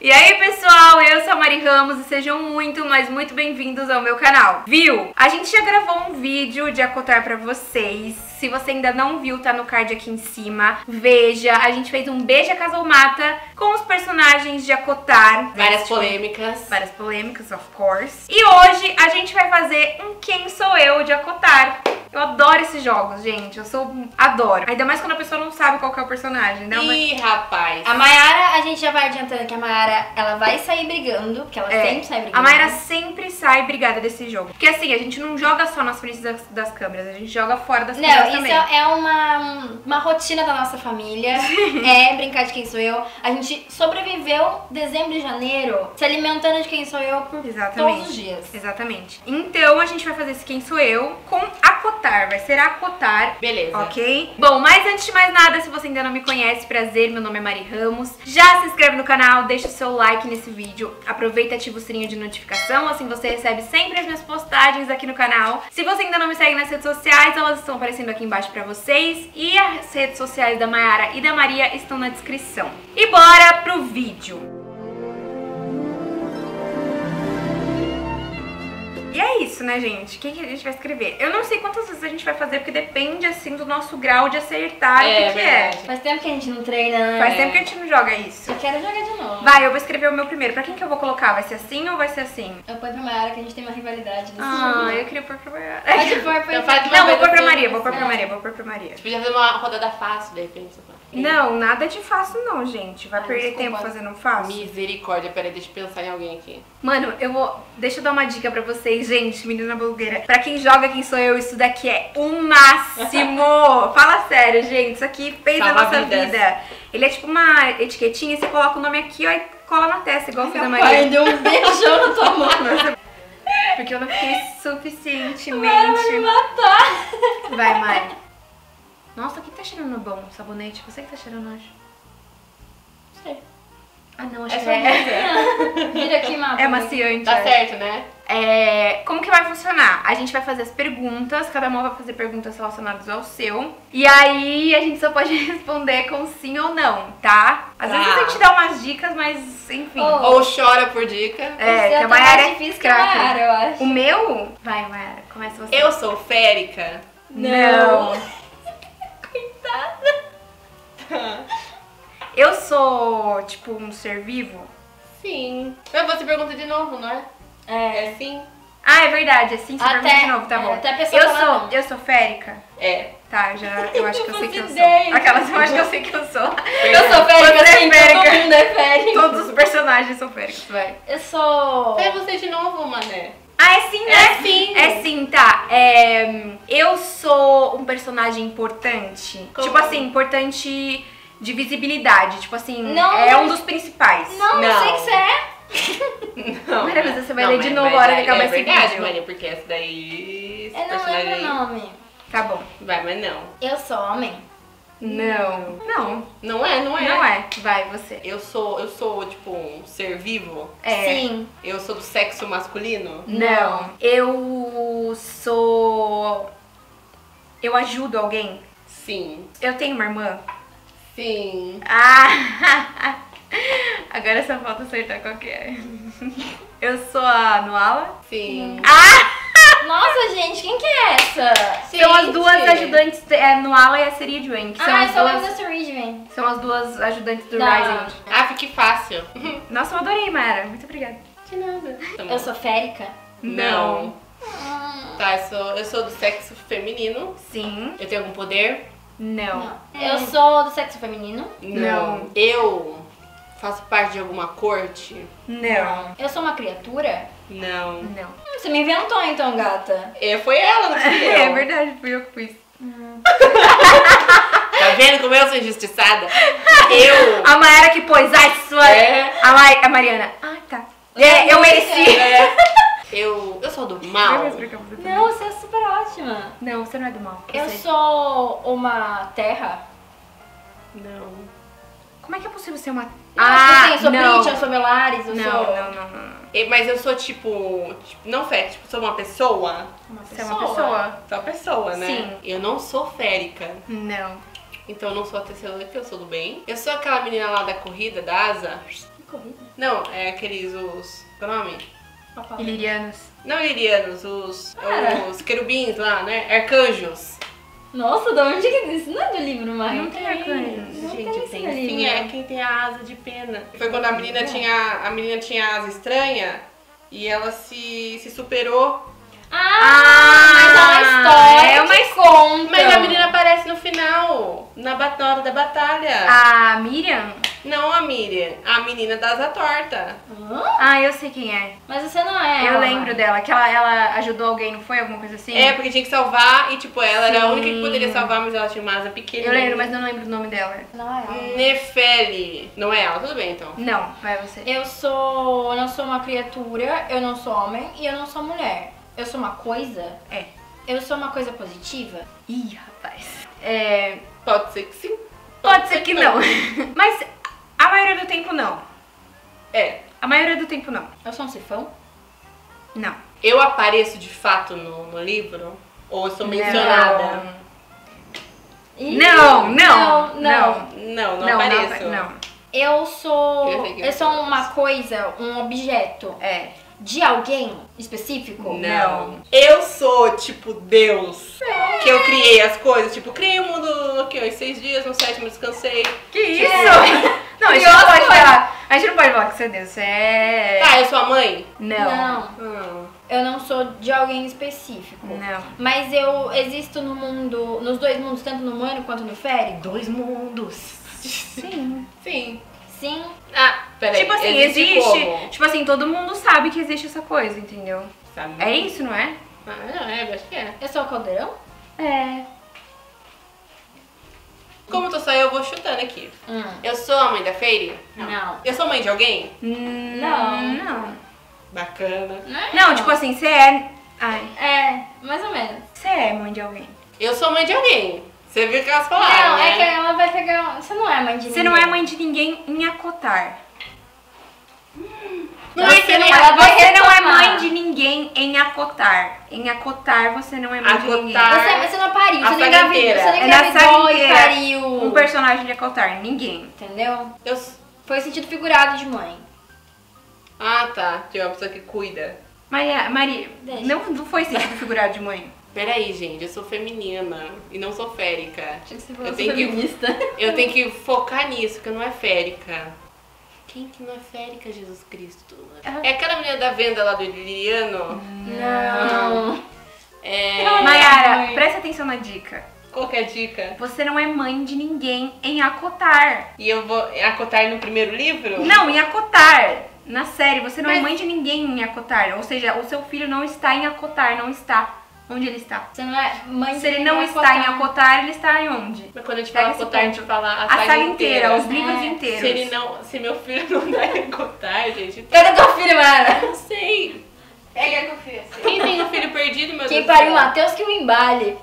E aí pessoal, eu sou a Mari Ramos e sejam muito, mas muito bem-vindos ao meu canal. Viu? A gente já gravou um vídeo de acotar pra vocês. Se você ainda não viu, tá no card aqui em cima. Veja, a gente fez um Beija Casal Mata com os personagens de acotar. Várias polêmicas. Várias polêmicas, of course. E hoje a gente vai fazer um Quem Sou Eu de acotar. Eu adoro esses jogos, gente. Eu sou. Adoro. Ainda mais quando a pessoa não sabe qual que é o personagem, né? Ih, rapaz. A Mayara, a gente já vai adiantando que a Mayara, ela vai sair brigando, porque ela É, sempre sai brigando. A Mayra sempre sai brigada desse jogo. Porque assim, a gente não joga só nas frentes das, das câmeras, a gente joga fora das câmeras Não, isso também. é uma, uma rotina da nossa família. é brincar de quem sou eu. A gente sobreviveu dezembro e janeiro se alimentando de quem sou eu por Exatamente. todos os dias. Exatamente. Então a gente vai fazer esse Quem Sou Eu com acotar. Vai ser acotar. Beleza. Ok? Bom, mas antes de mais nada, se você ainda não me conhece, prazer, meu nome é Mari Ramos. Já se inscreve no canal, deixa o seu like nesse vídeo, aproveita e ativa o sininho de notificação, assim você recebe sempre as minhas postagens aqui no canal. Se você ainda não me segue nas redes sociais, elas estão aparecendo aqui embaixo pra vocês e as redes sociais da Mayara e da Maria estão na descrição. E bora pro vídeo! E é isso, né, gente? O que, que a gente vai escrever? Eu não sei quantas vezes a gente vai fazer, porque depende, assim, do nosso grau de acertar É, o que, que é. Faz tempo que a gente não treina, né? Faz tempo que a gente não joga isso. Eu quero jogar de novo. Vai, eu vou escrever o meu primeiro. Pra quem que eu vou colocar? Vai ser assim ou vai ser assim? Eu ponho pra Mayara que a gente tem uma rivalidade nesse Ah, jogo. eu queria pôr pra Maria. Pode pôr pra Então Não, vou pôr pra Maria, vou pôr pra. Maria, vou pôr pra Maria. Podia fazer uma rodada fácil, de repente. Não, nada de fácil não, gente. Vai Ah, perder desculpa. tempo fazendo fácil. Misericórdia, peraí, deixa eu pensar em alguém aqui. Mano, eu vou. Deixa eu dar uma dica pra vocês, gente, menina blogueira. Pra quem joga quem sou eu, isso daqui é o máximo! Fala sério, gente. Isso aqui fez a Salva nossa vidas. vida. Ele é tipo uma etiquetinha, você coloca o nome aqui, ó, e cola na testa, igual fez a Meu Maria. pai deu um beijão na tua mão. Porque eu não fiquei Mayara vai me suficientemente. matar. Vai, Mari. Nossa, o que tá cheirando bom? Sabonete? Você que tá cheirando, acho. Sei. Ah, não, acho É que é. Vira aqui, mapa. É maciante. Tá é. certo, né? É, como que vai funcionar? A gente vai fazer as perguntas, cada uma vai fazer perguntas relacionadas ao seu. E aí a gente só pode responder com sim ou não, tá? Às Tá. vezes a gente dá umas dicas, mas enfim. Oh. Ou chora por dica. É, que a tá Mayara mais é difícil que a craque. Mayara, eu acho. O meu? Vai, Mayara, começa você. Eu sou férica. Não. Coitada. Eu sou, tipo, um ser vivo? Sim. Mas você pergunta de novo, não é? É. É sim? Ah, é verdade, é sim, você Até- pergunta de novo, tá é, bom. até a pessoa eu sou, não. eu sou férica? É. Tá, já, eu acho que eu sei que eu sou. Aquelas, eu acho que eu sei que eu sou. Eu sou férica, é sim, férica. todo mundo é férica. Todos os personagens são féricos, vai. Eu sou... É você de novo, mané. Ah, é sim, né? É sim. É sim, tá. É, eu sou um personagem importante. Como? Tipo assim, importante de visibilidade. Tipo assim, Não. é um dos principais. Não, não, Não. sei que você é. Não. Maria, mas você vai Não, ler de mas- novo a hora é- que acabar É esse verdade, vídeo. Maria, porque essa daí... Eu não lembro o nome. Tá bom. Vai, mas não. Eu sou homem. Não. Não. Não é, não é. Não é. Vai, você. Eu sou, eu sou, tipo, um ser vivo. É. Sim. Eu sou do sexo masculino. Não. Eu sou. Eu ajudo alguém. Sim. Eu tenho uma irmã. Sim. Ah! Agora só falta acertar qual que é. Eu sou a Noala. Sim. Ah! Nossa, gente, quem que é essa? São as duas ajudantes, é Noala e a Siri Dwayne, que são, Ah, eu as sou a duas, Ridgman. são as duas ajudantes do Da- Rising. Ah, fique fácil. Nossa, eu adorei, Mara. Muito obrigada. De nada. Eu sou férica. Não. Hum, Tá, eu sou, eu sou do sexo feminino. Sim. Eu tenho algum poder? Não. não. Eu sou do sexo feminino. Não. Eu faço parte de alguma corte? Não. Eu sou uma criatura. Não. Não. Hum, Você me inventou então, gata. É, foi ela, não fui eu. É verdade, fui eu que fiz. Tá vendo como eu sou injustiçada? Eu. A Mayara que pôs, ai, sua. É. A, Ma- a Mariana. Ah, tá. É, eu mereci. É. Eu, eu sou do mal. Não, você é super ótima. Não, você não é do mal. Eu sei. sou uma terra. Não. Como é que é possível ser uma. Tipo assim, eu sou não. Brit, eu sou Melares, eu Não, sou... não, não, não, Mas eu sou tipo, tipo não fé, tipo, sou uma pessoa. Uma Você é uma pessoa. Sou uma pessoa, né? Sim. Eu não sou férica. Não. Então eu não sou a terceira letra, eu sou do bem. Eu sou aquela menina lá da corrida, da asa. Corrida. Não, é aqueles os. Qual é o nome? Ilirianos. Não lirianos, os. Cara. Os querubins lá, né? Arcanjos. Nossa, de onde que isso não é do livro, mãe? Não tem. Não Gente, tem tem sim, é quem tem a asa de pena. Foi quando a menina tinha. A menina tinha asa estranha e ela se, se superou. Ah, mas é uma história é uma que conta. Mas a menina aparece no final, na, na hora da batalha. A Miriam? Não a Miriam, a menina da asa torta. Hã? Ah, eu sei quem é. Mas você não é Eu ela. lembro dela, que ela, ela ajudou alguém, não foi? Alguma coisa assim? É, porque tinha que salvar e, tipo, ela era a Sim. única que poderia salvar, mas ela tinha uma asa pequena. Eu lembro, mas não lembro o nome dela. Não é ela. Nefeli. Não é ela, tudo bem então. Não, vai você. Eu sou. Eu não sou uma criatura, eu não sou homem e eu não sou mulher. Eu sou uma coisa? É. Eu sou uma coisa positiva? Ih, rapaz. É, Pode ser que sim. pode ser que não. Mas a maioria do tempo não. É. A maioria do tempo não. Eu sou um sifão? Não. Eu apareço de fato no, no livro? Ou eu sou mencionada? Não, não, não. não. Não, não, Não, apareço. não, não. Eu sou. Eu Eu sou uma coisa, um objeto É. de alguém específico? Não. Eu sou, tipo, Deus. Que eu criei as coisas. Tipo, criei o mundo aqui, ó, em seis dias, no sétimo descansei. Que isso? É. Não, a gente não pode falar. A gente não pode falar que você é Deus. Você é. Tá, eu sou a mãe? Não. Não. Não. Eu não sou de alguém específico. Não. Mas eu existo no mundo, nos dois mundos, tanto no humano quanto no férico? Dois mundos. Sim. Sim. Sim. Ah, peraí. Tipo assim, existe. existe. como? Tipo assim, todo mundo sabe que existe essa coisa, entendeu? Sabe? É isso, não é? Ah, não, é, acho que é. Eu sou o caldeirão? É. Como tô só eu, vou chutando aqui. Hum. Eu sou a mãe da Fairy? Não. Eu sou mãe de alguém? Não. Não. Bacana. é Não, tipo assim, você é. Ai. É, mais ou menos. Você é mãe de alguém. Eu sou mãe de alguém. Você viu que elas falaram, não, né? é que ela vai pegar. Você não é mãe de Você ninguém. não é mãe de ninguém em acotar. Não é Você que não, nem- ela vai você não é mãe de ninguém em acotar. Em acotar, você não é mãe de ninguém. Acotar. Você, você não pariu, A você nem inteira. você nem É engravidou e pariu. Um personagem de acotar, ninguém. Entendeu? Eu... Foi sentido figurado de mãe. Ah, tá. Tem uma pessoa que cuida. Maria, Maria Deixa. não, não foi sentido figurado de mãe. Peraí, gente. Eu sou feminina e não sou férica. Que você Eu tenho que- feminista. Eu tenho que focar nisso, que não é férica. Quem que não é férica, Jesus Cristo? Ah. É aquela menina da venda lá do Liliano? Não. É... Mayara, presta atenção na dica. Qual que é a dica? Você não é mãe de ninguém em acotar. E eu vou acotar no primeiro livro? Não, em acotar. Na série, você não é Mas- mãe de ninguém em acotar. Ou seja, o seu filho não está em acotar, não está. Onde ele está? Você não é mãe Se ele não está em acotar. acotar, ele está em onde? Mas quando a gente Pega fala esse acotar, a gente fala a, A saga, saga inteira, os É. livros inteiros. Se ele não, se meu filho não dá em acotar, gente, Cadê teu filho, Mara? não sei. Pega com o filho assim. Quem tem um filho perdido, meu Quem Deus do pariu, céu? Matheus que o embale.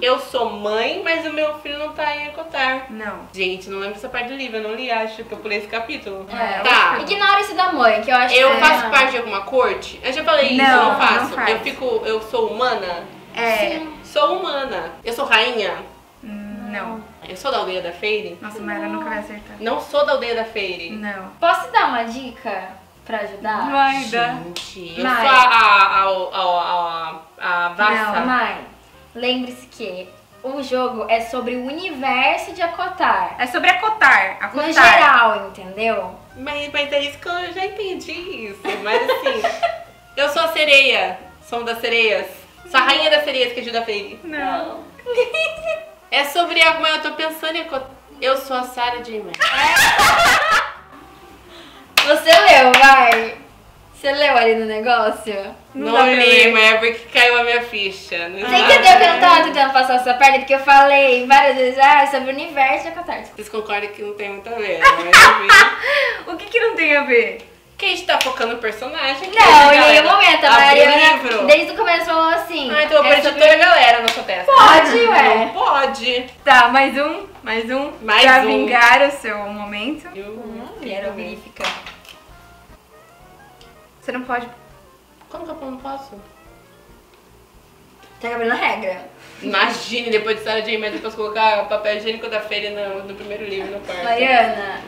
Eu sou mãe, mas o meu filho não tá em acotar. Não. Gente, não lembro essa parte do livro, eu não li, acho que eu pulei esse capítulo. É, tá. Ignora esse da mãe, que eu acho Eu que faço é... parte de alguma corte? Eu já falei isso, Não, eu não não faço. faz. eu fico, eu sou humana? É. Sou humana. Eu sou rainha? Não. Eu sou da aldeia da Feire? Nossa, Mayara nunca vai acertar. Não sou da aldeia da Feire. Não. Posso dar uma dica pra ajudar? Vai dar. Gente, eu sou a, a, a, a, a, a Vassa. Não, Mãe, lembre-se que o jogo é sobre o universo de Acotar. É sobre acotar. Acotar. No geral, entendeu? Mas, mas é isso que eu já entendi isso. Mas assim, eu sou a sereia. Sou uma das sereias. Sou a rainha das sereias que ajuda a Feire. Não. É sobre algo, mas eu tô pensando em... aco- Eu sou a Sarah J. Maas. Você leu, vai. Você leu ali no negócio? Não Não, li, mas é porque caiu a minha ficha. Não Você entendeu que eu não tava tentando passar essa perna? Porque eu falei várias vezes ah, sobre o universo de Acotar. Vocês concordam que não tem muito a ver, né? O que que não tem a ver? que a gente tá focando no personagem. aqui, Não, em galera. nenhum momento. A o Mariana, desde o começo, falou assim. Ah, então eu vou é pôr sobre- toda a galera na sua testa. Pode, ué. Não pode. Tá, mais um. Mais um. Mais pra um. vingar o seu momento. Eu... Hum, hieroglífica. Você não pode. Como que eu não posso? Tá quebrando a regra. Imagine depois de Sarah J. Maas depois colocar papel higiênico da feira no, no primeiro livro no quarto. Mariana,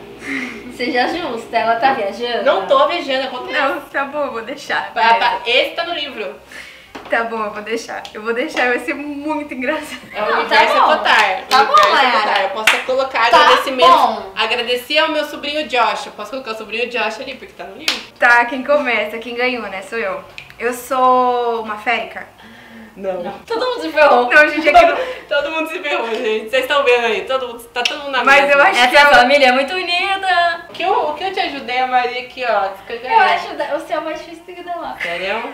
Seja justa, ela tá viajando. Não tô viajando, acontece. Não, tá bom, eu vou deixar. Esse tá no livro. Tá bom, eu vou deixar. Eu vou deixar, vai ser muito engraçado. É o Não, universo tá bom. Cotar. Tá bom. Cotar. Eu posso colocar Tá agradecimentos. bom. Agradecer ao meu sobrinho Josh. Eu posso colocar o sobrinho Josh ali, porque tá no livro. Tá, quem começa? Quem ganhou, né? Sou eu. Eu sou uma férica. Não. Todo mundo se ferrou. Não, gente, é que não... Todo mundo se ferrou, gente. Vocês estão vendo aí. Todo mundo, tá todo mundo na Mas mesa. eu acho que Essa eu... família é muito unida. O que eu, o que eu te ajudei, a Maria, aqui, ó. Eu acho da- o seu mais difícil do que o dela. Sério?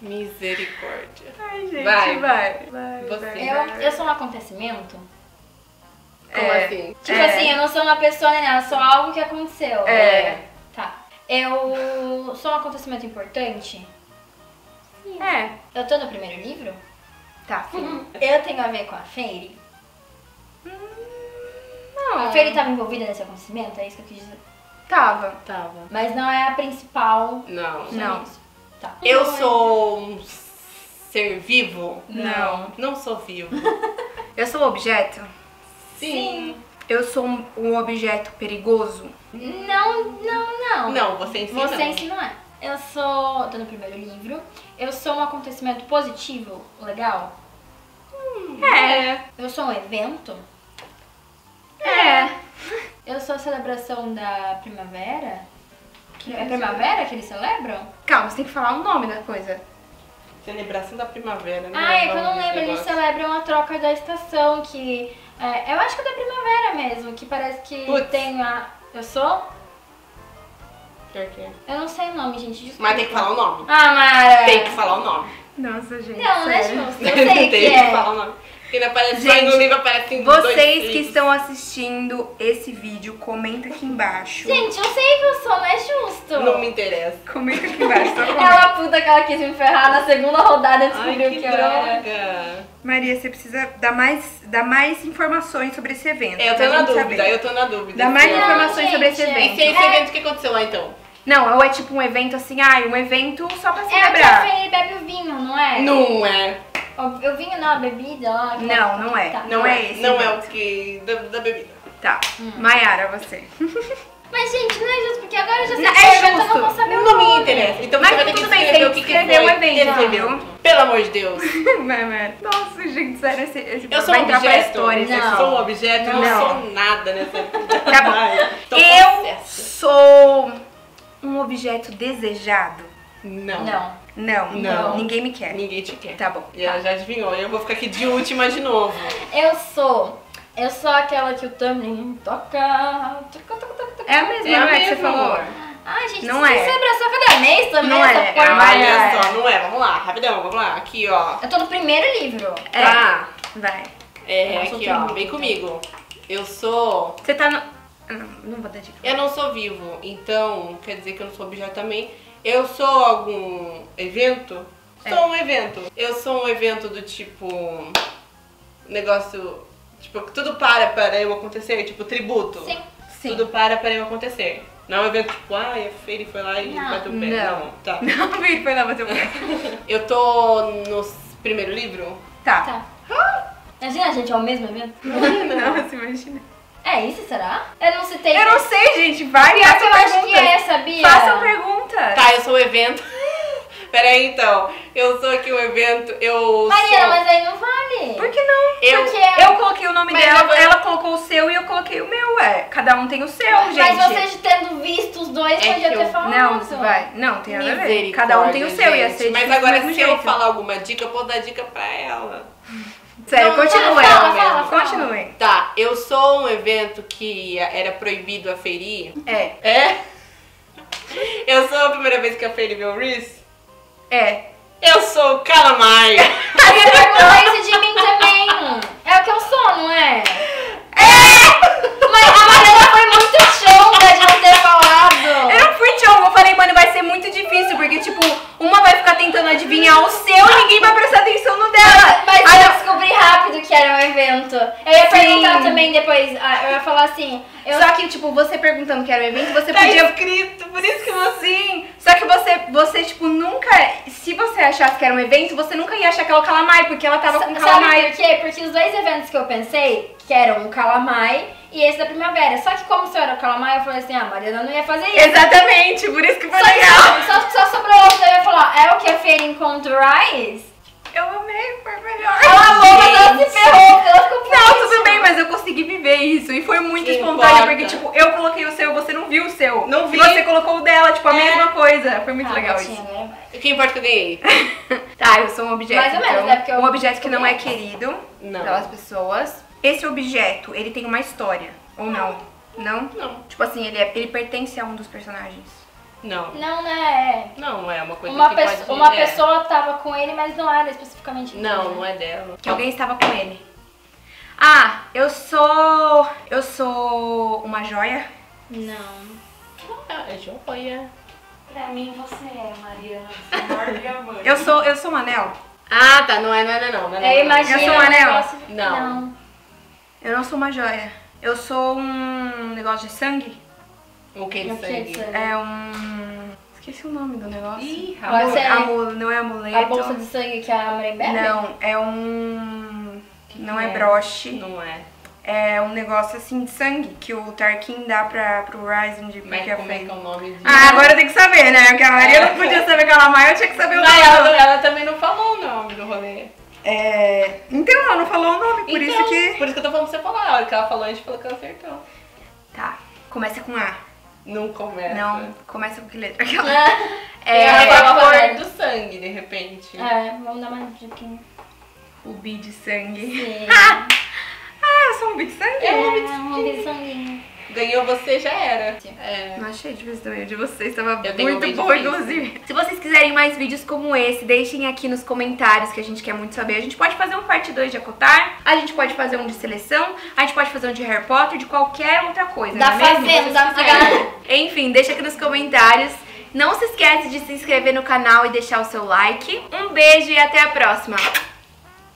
Misericórdia. Ai, gente, Vai. vai. Vai, Você. vai, Eu, vai. eu sou um acontecimento. Como É. assim? Tipo É. assim, eu não sou uma pessoa nem nada, sou algo que aconteceu. É. Tá. Eu sou um acontecimento importante. É. Eu tô no primeiro livro. Tá, sim. Eu tenho a ver com a Fairy. Não, A Fairy tava envolvida nesse acontecimento, é isso que eu quis dizer. tava. Tava. Mas não é a principal. Não. Não. isso. Tá. Eu sou um ser vivo? Não. Não sou vivo. Eu sou um objeto? Sim. Eu sou um, um objeto perigoso? Não, não, não. Não, você em si Você não é. Eu sou. tô no primeiro livro. Eu sou um acontecimento positivo, legal. É. Eu sou um evento. É. Eu sou a celebração da primavera. Que é primavera que eles celebram? Calma, você tem que falar o nome da coisa. Celebração da primavera, né? Ah, é que eu não lembro. Eles celebram a troca da estação, que. é, eu acho que é da primavera mesmo, que parece que Putz. tem a. Eu sou? Pior que é. Eu não sei o nome, gente. Desculpa. Mas tem que falar o nome. Ah, Mara! Tem que falar o nome. Nossa, gente. Não, não é sério. justo. Eu sei tem que que é. falar o nome. Não aparece Gente, mais no livro, aparece em dois Vocês que estão assistindo esse vídeo, comenta aqui embaixo. Gente, eu sei que eu sou, não é justo. Não me interessa. Comenta aqui embaixo, só comenta. Ela puta que ela quis me ferrar na segunda rodada Ai, descobriu que que eu era. droga. Maria, você precisa dar mais, dar mais informações sobre esse evento. É, eu tô na gente dúvida, saber. eu tô na dúvida. Dá mais ó. informações Não, sobre esse gente, E evento. se esse É. evento que aconteceu lá então? Não, ou é tipo um evento assim, ai, um evento só pra É o que a celebrar. Fê bebe o vinho, não é? Não é. O, o vinho não, a bebida lá. Não, não é. Tá. Não é esse. Não é o que. Da, da bebida. Tá. Hum. Maiara, você. Mas, gente, não é justo, porque agora eu já sei Não, que é evento, eu justo. não vou saber o Não me nome. interessa. Então Mas você vai ter que tudo bem, descrever tem o que que, foi o evento, entendeu? Pelo amor de Deus. Maiara. Nossa, gente, sério, esse, esse Eu sou vai um entrar pra objeto. história. Não. Eu sou um objeto, eu não, Não. sou nada nessa vida. Tá bom. Eu sou um objeto desejado? Não. Não. Não. Não. Ninguém me quer. Ninguém te quer. Tá bom. E ela já adivinhou. Eu vou ficar aqui de última de novo. Eu sou. Eu sou aquela que o Thumbnail toca. toca, toca, toca, toca. É a mesma, É a não é que você mesma, falou? Ai, gente, Não você é. celebração cada mês também, Não é, porra. é Olha é. só, não é? Vamos lá, rapidão, vamos lá. Aqui, ó. Eu tô no primeiro livro. É. Tá. Vai. É, aqui, ó. Vem comigo. Eu sou. Você tá no. Não, não vou dar dica. Eu não sou vivo, então quer dizer que eu não sou objeto também. Eu sou algum evento? É. Sou um evento. Eu sou um evento do tipo. Negócio. Tipo, que tudo para para eu acontecer, tipo tributo. Sim. Sim. Tudo para para eu acontecer. Não é um evento tipo, ai, a Feire foi lá e Não. bateu o pé. Não. tá. Não, Vitor, foi lá bater o pé. Eu tô no primeiro livro? Tá. Tá. Imagina, gente, é o mesmo evento? Nossa, imagina. É isso, será? Eu não citei. Eu não sei, gente. Vai, que faça eu acho que é, sabia? Façam perguntas. Tá, eu sou o evento. Peraí então. Eu sou aqui o evento. Eu Mariana, sou. mas aí não vale. Por que não? Eu- Porque Eu coloquei o nome Mas dela, eu- ela colocou o seu e eu coloquei o meu, é. Cada um tem o seu, Mas gente. você tendo visto os dois, É podia que ter eu- falado. Não, vai. Não, tem nada a ver. Cada um tem o seu, ia gente. ser Mas agora, se eu jeito. falar alguma dica, eu posso dar dica pra ela. Sério, continue. fala, fala, fala. Continue. Tá, eu sou um evento que era proibido aferir. É, É? Eu sou a primeira vez que aferi meu Reese. é. Eu sou o Calamai. Você perguntou isso de mim também. É o que eu sou, não é? Mas a Mariana foi muito chonga de não ter falado. Eu não fui tchau, eu falei, mano, vai ser muito difícil, porque, tipo, uma vai ficar tentando adivinhar o seu e ninguém vai prestar atenção no dela. Mas Aí eu descobri rápido que era um evento. Eu ia Sim. perguntar também depois. ah, Eu ia falar assim. Eu, Só que, tipo, você perguntando que era um evento, você Tá podia. escrito, por isso que você... Sim, só que você, você, tipo, nunca. Se você achasse que era um evento, você nunca ia achar que ela é o Calamai, porque ela tava com Sa- Calamai. Sabe por quê? Porque os dois eventos que eu pensei, que eram o Calamai e esse da primavera. Só que como só era o Calamai, eu falei assim, ah, Mariana não ia fazer isso. Exatamente, por isso que foi Só que legal. só, só, só sobrou outro, eu ia falar, é o que a feira encontrais? Eu amei, foi melhor. Ela amou, mas ela se ferrou, ela ficou Não, tudo bem, mas eu consegui viver isso. E foi muito Que espontâneo, importa. porque, tipo, eu coloquei o seu, você não viu o seu. Não vi. E você colocou o dela, tipo, a É. mesma coisa. Foi muito Ah, legal isso. vai. O que importa que eu ganhei? Tá, eu sou um objeto. Mais ou menos, então, né? Porque eu- um objeto que não é querido Não. pelas pessoas. Esse objeto, ele tem uma história, ou não? Não? Não. Tipo assim, ele, é- ele pertence a um dos personagens. Não. Não, né? Não, é uma coisa Uma, que pode... uma é. pessoa tava com ele, mas não era especificamente Não, dele. não é dela. Que alguém estava com ele. Ah, eu sou. Eu sou uma joia? Não. Ah, é joia. Pra mim você é, Mariana. Você é. Eu sou, eu sou um anel? Ah, tá. Não é, não é, não. não, é, não, Eu não. imagino Eu sou um anel? negócio- Não. Não. Eu não sou uma joia. Eu sou um negócio de sangue? O que de sangue? sangue? É um. Esqueci o nome do negócio. Ih, Pode rapaz. ser. Amu- não é amuleto. A bolsa de sangue que a mãe bebe? Não, é um. Não é é? broche. Não é. É um negócio assim de sangue que o Tarkin dá pra, pro Ryzen de Mas porque é como é que é o nome de... Ah, agora eu tenho que saber, né? Porque a Maria não podia saber que ela mais, eu tinha que saber o nome. ela, ela também não falou o nome do rolê. É. Então, ela não falou o nome, por Então, isso que. Por isso que eu tô falando pra você falar. A hora que ela falou, a gente falou que ela acertou. Tá. Começa com A. Não começa. Não, começa com que letra? Aquela. É, É, ela a cor do sangue, de repente. É, vamos dar mais um pouquinho. Rubi de sangue. Sim. Ah, eu sou um rubi de sangue? É, um rubi de sanguinho. Ganhou você, já era. É. Não achei difícil também. O de vocês estava Eu um muito bem bom, inclusive. Se vocês quiserem mais vídeos como esse, deixem aqui nos comentários que a gente quer muito saber. A gente pode fazer um parte 2 de Acotar, a gente pode fazer um de seleção, a gente pode fazer um de Harry Potter, de qualquer outra coisa. Da não é fazenda, Vocês da quiserem. Enfim, deixa aqui nos comentários. Não se esquece de se inscrever no canal e deixar o seu like. Um beijo e até a próxima.